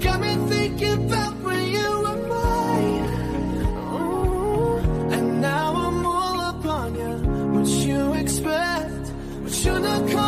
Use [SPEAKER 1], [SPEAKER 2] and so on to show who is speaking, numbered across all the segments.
[SPEAKER 1] Got me thinking about when you were mine. And now I'm all you. What you expect, But you're not. coming.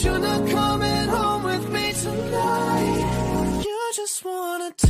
[SPEAKER 1] should've coming home with me tonight. You just wanna.